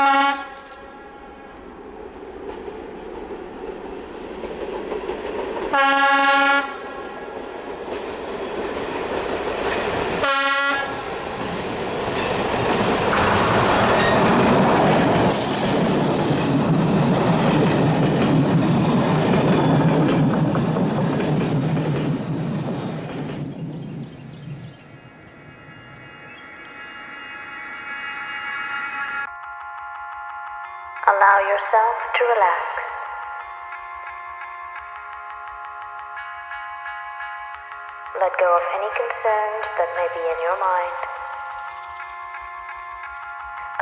Bye. Allow yourself to relax. Let go of any concerns that may be in your mind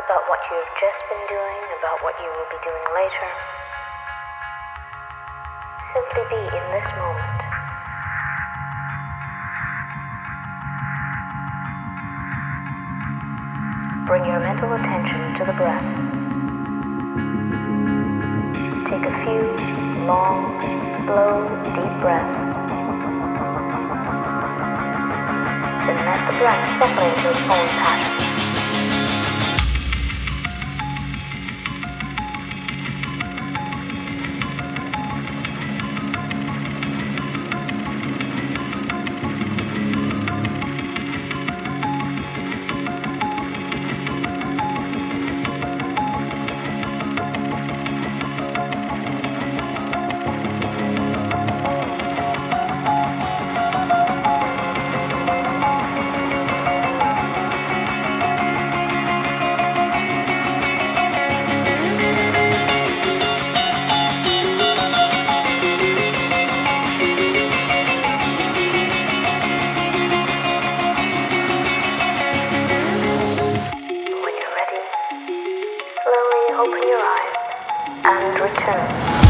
about what you have just been doing, about what you will be doing later. Simply be in this moment. Bring your mental attention to the breath. Few long, slow, deep breaths. Then let the breath settle into its own pattern. Your eyes and return.